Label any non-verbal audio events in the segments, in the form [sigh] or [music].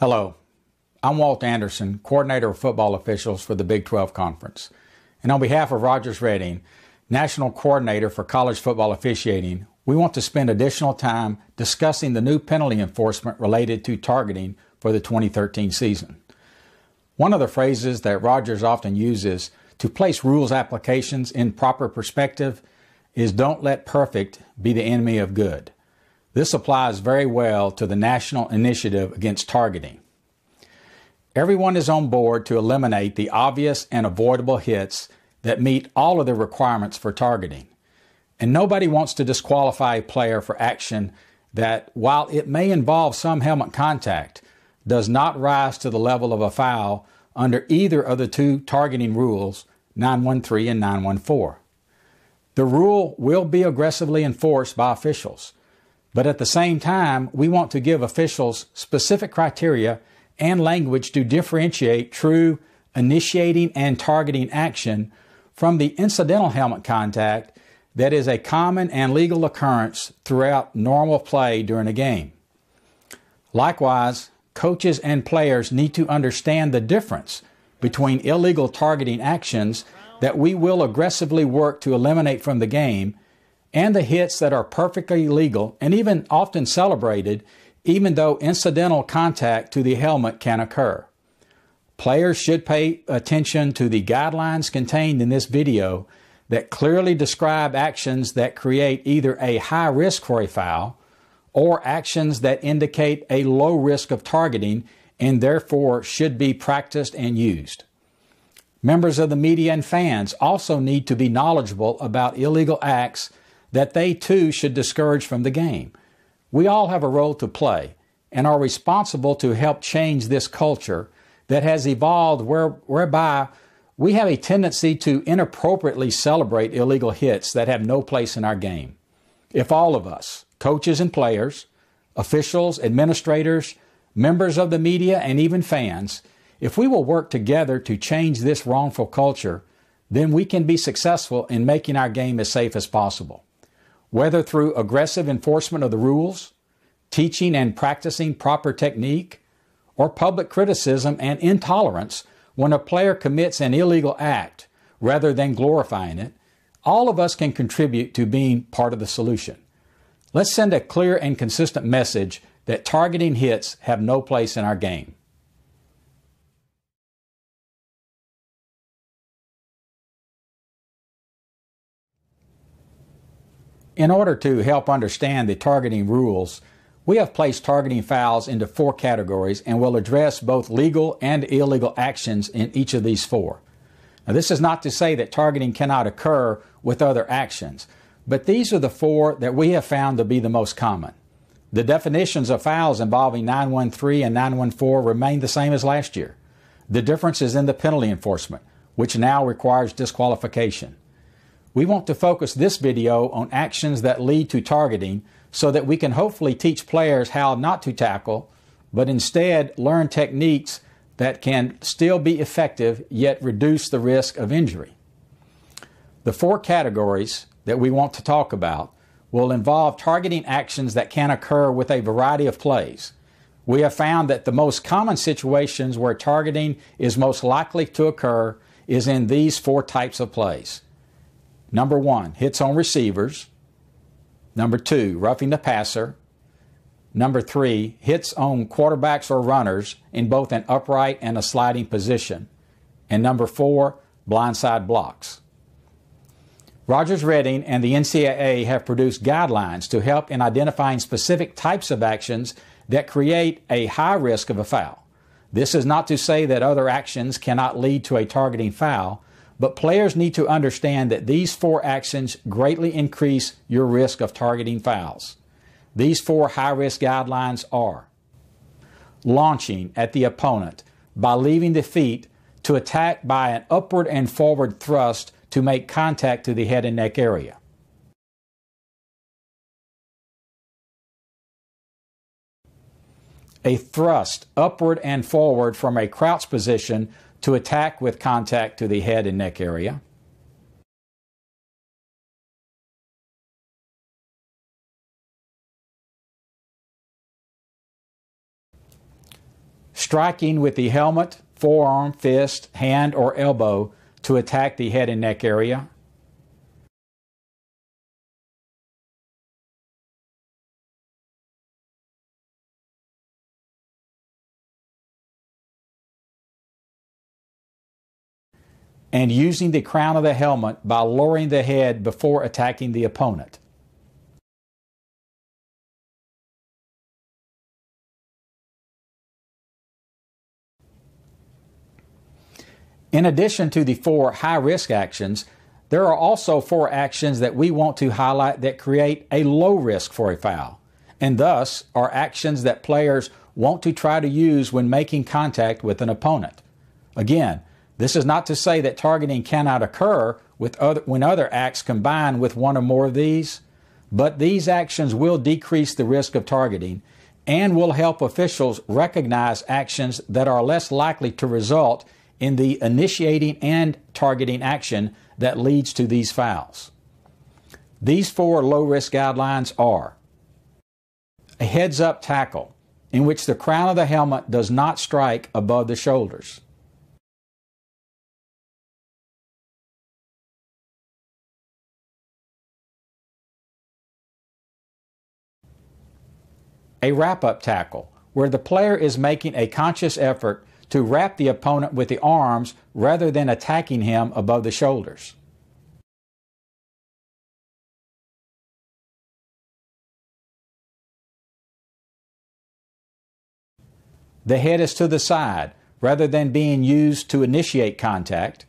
Hello, I'm Walt Anderson, Coordinator of Football Officials for the Big 12 Conference. And on behalf of Rogers Redding, National Coordinator for College Football Officiating, we want to spend additional time discussing the new penalty enforcement related to targeting for the 2013 season. One of the phrases that Rogers often uses to place rules applications in proper perspective is don't let perfect be the enemy of good. This applies very well to the national initiative against targeting. Everyone is on board to eliminate the obvious and avoidable hits that meet all of the requirements for targeting. And nobody wants to disqualify a player for action that, while it may involve some helmet contact, does not rise to the level of a foul under either of the two targeting rules, 913 and 914. The rule will be aggressively enforced by officials. But at the same time, we want to give officials specific criteria and language to differentiate true initiating and targeting action from the incidental helmet contact that is a common and legal occurrence throughout normal play during a game. Likewise, coaches and players need to understand the difference between illegal targeting actions that we will aggressively work to eliminate from the game and the hits that are perfectly legal and even often celebrated, even though incidental contact to the helmet can occur. Players should pay attention to the guidelines contained in this video that clearly describe actions that create either a high risk for a foul or actions that indicate a low risk of targeting and therefore should be practiced and used. Members of the media and fans also need to be knowledgeable about illegal acts that they too should discourage from the game. We all have a role to play and are responsible to help change this culture that has evolved where, whereby we have a tendency to inappropriately celebrate illegal hits that have no place in our game. If all of us, coaches and players, officials, administrators, members of the media, and even fans, if we will work together to change this wrongful culture, then we can be successful in making our game as safe as possible whether through aggressive enforcement of the rules, teaching and practicing proper technique, or public criticism and intolerance when a player commits an illegal act rather than glorifying it, all of us can contribute to being part of the solution. Let's send a clear and consistent message that targeting hits have no place in our game. In order to help understand the targeting rules, we have placed targeting fouls into four categories and will address both legal and illegal actions in each of these four. Now, this is not to say that targeting cannot occur with other actions, but these are the four that we have found to be the most common. The definitions of fouls involving 913 and 914 remain the same as last year. The difference is in the penalty enforcement, which now requires disqualification. We want to focus this video on actions that lead to targeting so that we can hopefully teach players how not to tackle, but instead learn techniques that can still be effective yet reduce the risk of injury. The four categories that we want to talk about will involve targeting actions that can occur with a variety of plays. We have found that the most common situations where targeting is most likely to occur is in these four types of plays. Number one, hits on receivers. Number two, roughing the passer. Number three, hits on quarterbacks or runners in both an upright and a sliding position. And number four, blindside blocks. Rogers Redding and the NCAA have produced guidelines to help in identifying specific types of actions that create a high risk of a foul. This is not to say that other actions cannot lead to a targeting foul, but players need to understand that these four actions greatly increase your risk of targeting fouls. These four high risk guidelines are launching at the opponent by leaving the feet to attack by an upward and forward thrust to make contact to the head and neck area. A thrust upward and forward from a crouch position to attack with contact to the head and neck area. striking with the helmet, forearm, fist, hand, or elbow to attack the head and neck area. And using the crown of the helmet by lowering the head before attacking the opponent. In addition to the four high risk actions, there are also four actions that we want to highlight that create a low risk for a foul, and thus are actions that players want to try to use when making contact with an opponent. Again, this is not to say that targeting cannot occur with other, when other acts combine with one or more of these, but these actions will decrease the risk of targeting and will help officials recognize actions that are less likely to result in the initiating and targeting action that leads to these fouls. These four low risk guidelines are a heads up tackle, in which the crown of the helmet does not strike above the shoulders. A wrap up tackle, where the player is making a conscious effort to wrap the opponent with the arms rather than attacking him above the shoulders. The head is to the side rather than being used to initiate contact.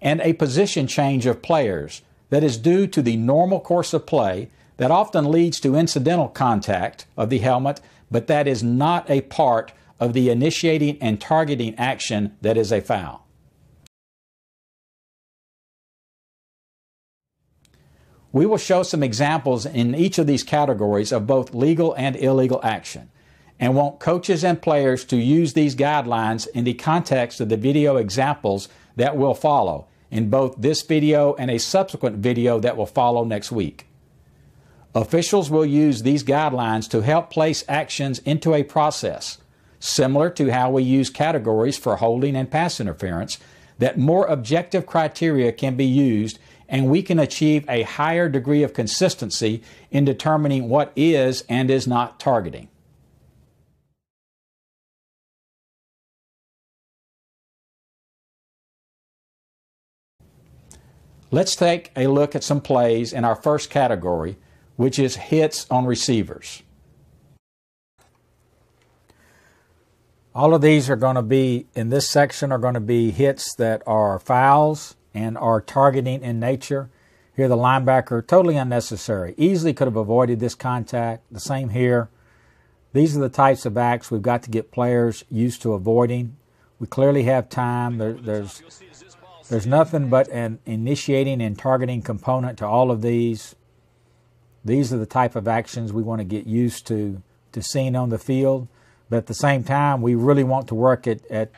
And a position change of players that is due to the normal course of play that often leads to incidental contact of the helmet, but that is not a part of the initiating and targeting action that is a foul. We will show some examples in each of these categories of both legal and illegal action and want coaches and players to use these guidelines in the context of the video examples that will follow in both this video and a subsequent video that will follow next week. Officials will use these guidelines to help place actions into a process, similar to how we use categories for holding and pass interference, that more objective criteria can be used and we can achieve a higher degree of consistency in determining what is and is not targeting. Let's take a look at some plays in our first category, which is hits on receivers. All of these are going to be, in this section, are going to be hits that are fouls and are targeting in nature. Here, the linebacker, totally unnecessary. Easily could have avoided this contact. The same here. These are the types of acts we've got to get players used to avoiding. We clearly have time. There, there's there's nothing but an initiating and targeting component to all of these. These are the type of actions we want to get used to to seeing on the field. But at the same time, we really want to work at, at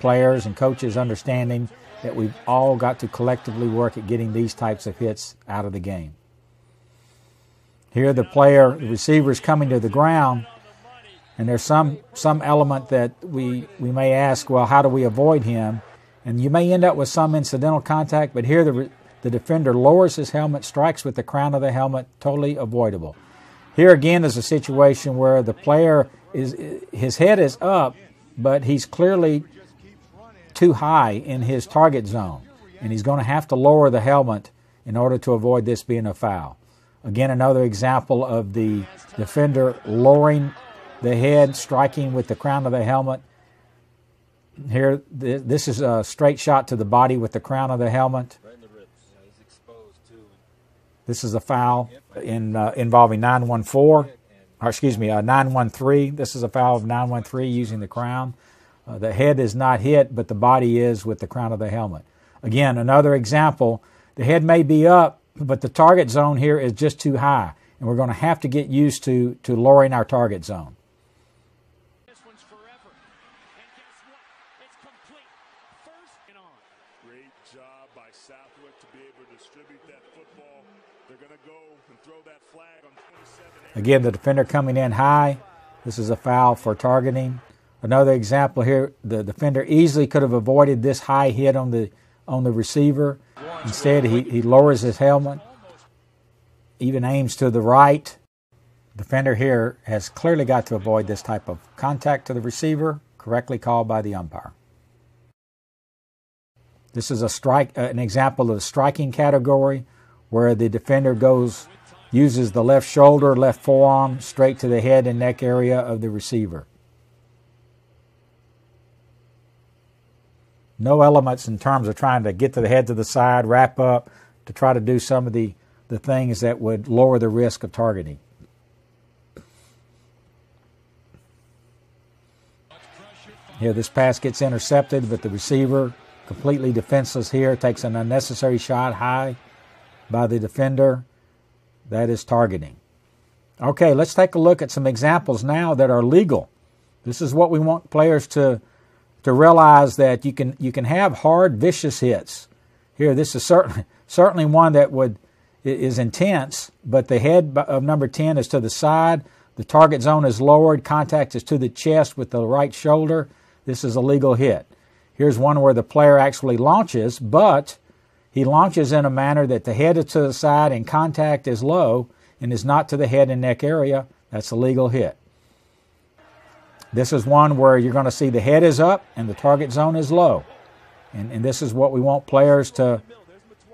players and coaches understanding that we've all got to collectively work at getting these types of hits out of the game. Here, the player, the receiver is coming to the ground, and there's some some element that we we may ask, well, how do we avoid him? And you may end up with some incidental contact, but here the, the defender lowers his helmet, strikes with the crown of the helmet, totally avoidable. Here again is a situation where the player is his head is up, but he's clearly too high in his target zone, and he's going to have to lower the helmet in order to avoid this being a foul. Again, another example of the defender lowering the head, striking with the crown of the helmet, here, this is a straight shot to the body with the crown of the helmet. Right the yeah, This is a foul in uh, involving 914, or excuse me, uh, 913. This is a foul of 913 using the crown. Uh, the head is not hit, but the body is with the crown of the helmet. Again, another example. The head may be up, but the target zone here is just too high, and we're going to have to get used to to lowering our target zone. Again, the defender coming in high. This is a foul for targeting. Another example here, the defender easily could have avoided this high hit on the on the receiver. Instead, he, he lowers his helmet, even aims to the right. Defender here has clearly got to avoid this type of contact to the receiver, correctly called by the umpire. This is a strike, uh, an example of the striking category, where the defender goes uses the left shoulder, left forearm straight to the head and neck area of the receiver. No elements in terms of trying to get to the head to the side, wrap up, to try to do some of the, the things that would lower the risk of targeting. Here, this pass gets intercepted, but the receiver, completely defenseless here, takes an unnecessary shot high by the defender. That is targeting. Okay, let's take a look at some examples now that are legal. This is what we want players to to realize that you can you can have hard, vicious hits. Here, this is certainly [laughs] certainly one that would is intense, but the head of number ten is to the side. The target zone is lowered. Contact is to the chest with the right shoulder. This is a legal hit. Here's one where the player actually launches, but he launches in a manner that the head is to the side and contact is low and is not to the head and neck area. That's a legal hit. This is one where you're going to see the head is up and the target zone is low. And, and this is what we want players to,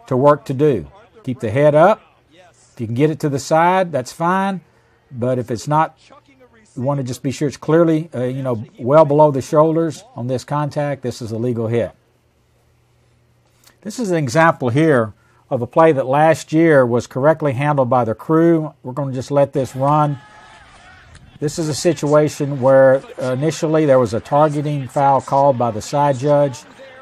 to work to do. Keep the head up. If you can get it to the side, that's fine. But if it's not, we want to just be sure it's clearly, uh, you know, well below the shoulders on this contact. This is a legal hit. This is an example here of a play that last year was correctly handled by the crew. We're going to just let this run. This is a situation where initially there was a targeting foul called by the side judge.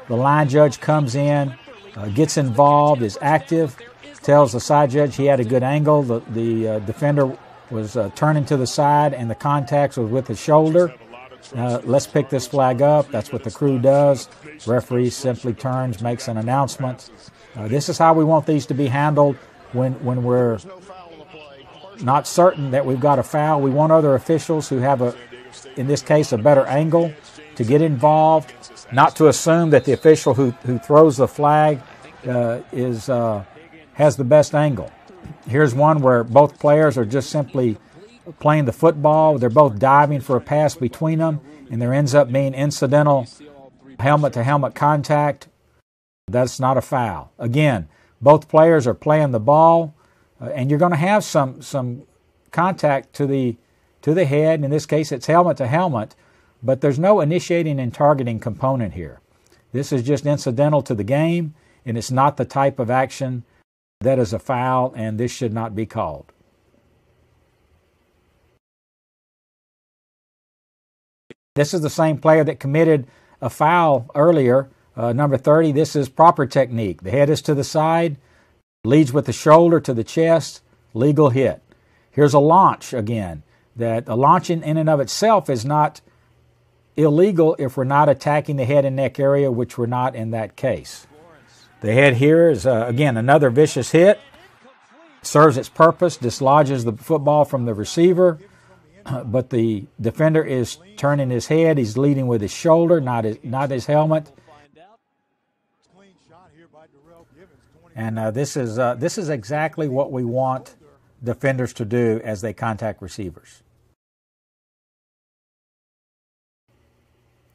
The line judge comes in, uh, gets involved, is active, tells the side judge he had a good angle. The, the uh, defender was uh, turning to the side and the contact was with his shoulder. Uh, let's pick this flag up. That's what the crew does. Referee simply turns, makes an announcement. Uh, this is how we want these to be handled when, when we're not certain that we've got a foul. We want other officials who have a, in this case, a better angle to get involved, not to assume that the official who, who throws the flag uh, is uh, has the best angle. Here's one where both players are just simply playing the football. They're both diving for a pass between them, and there ends up being incidental helmet to helmet contact. That's not a foul. Again, both players are playing the ball, uh, and you're going to have some some contact to the to the head. In this case, it's helmet to helmet, but there's no initiating and targeting component here. This is just incidental to the game, and it's not the type of action that is a foul, and this should not be called. This is the same player that committed a foul earlier, uh, number 30. This is proper technique. The head is to the side, leads with the shoulder to the chest, legal hit. Here's a launch again. That a launch in, in and of itself is not illegal if we're not attacking the head and neck area, which we're not in that case. The head here is, uh, again, another vicious hit. Serves its purpose, dislodges the football from the receiver. [clears throat] but the defender is turning his head. He's leading with his shoulder, not his, not his helmet. And uh, this is uh, this is exactly what we want defenders to do as they contact receivers.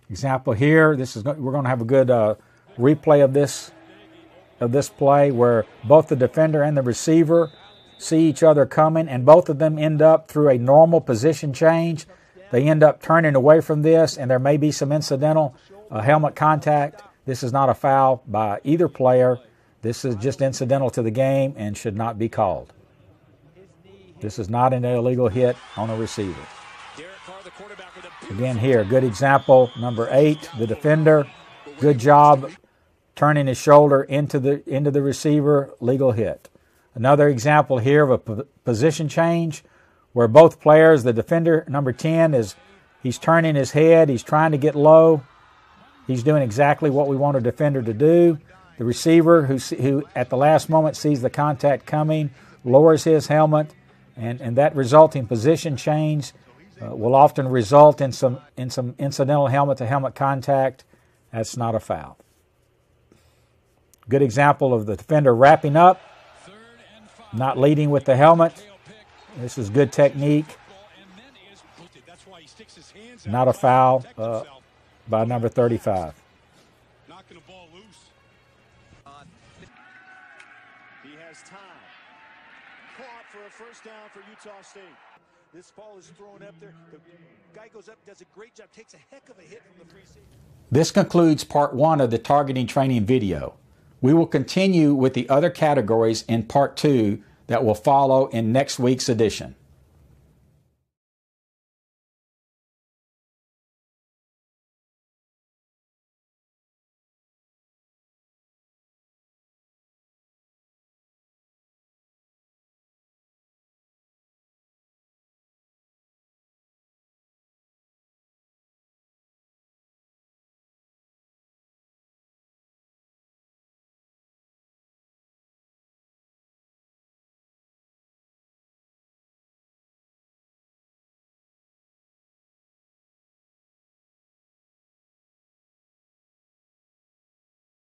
Example here. This is we're going to have a good uh, replay of this of this play where both the defender and the receiver see each other coming, and both of them end up through a normal position change. They end up turning away from this, and there may be some incidental uh, helmet contact. This is not a foul by either player. This is just incidental to the game and should not be called. This is not an illegal hit on a receiver. Again, here, good example. Number eight, the defender. Good job turning his shoulder into the into the receiver. Legal hit. Another example here of a position change where both players, the defender, number 10, is he's turning his head, he's trying to get low. He's doing exactly what we want a defender to do. The receiver, who, who at the last moment sees the contact coming, lowers his helmet, and, and that resulting position change uh, will often result in some, in some incidental helmet to helmet contact. That's not a foul. Good example of the defender wrapping up, not leading with the helmet. This is good technique. Not a foul uh, by number 35. Knocking the ball loose. He has time. For a first down for Utah State. This ball is thrown up there. The guy goes up, does a great job, takes a heck of a hit from the free safety. This concludes part one of the targeting training video. We will continue with the other categories in part two that will follow in next week's edition.